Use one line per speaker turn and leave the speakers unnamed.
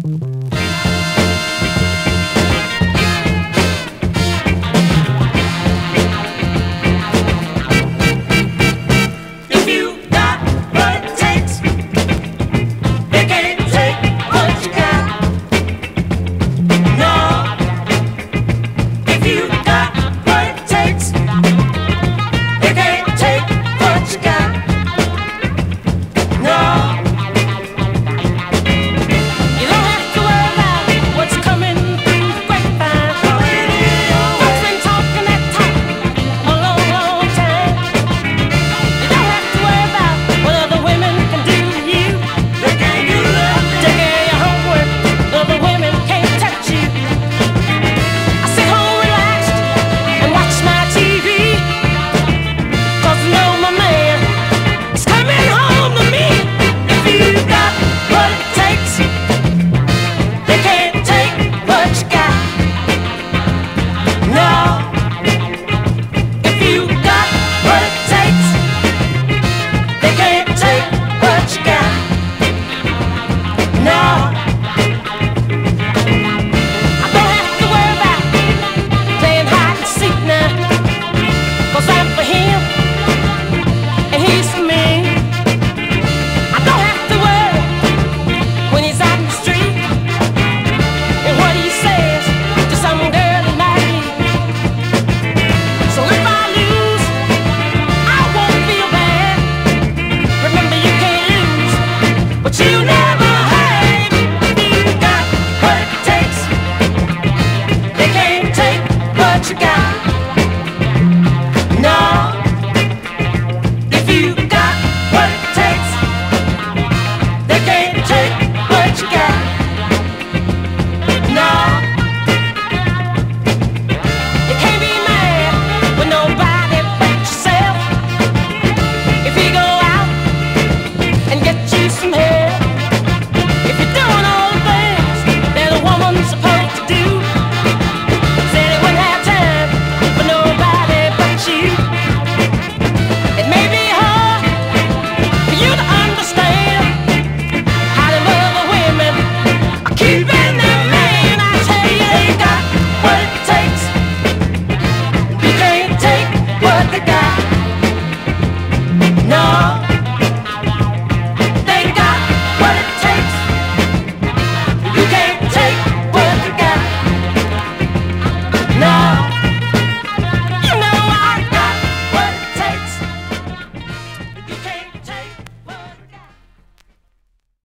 Bye. you now.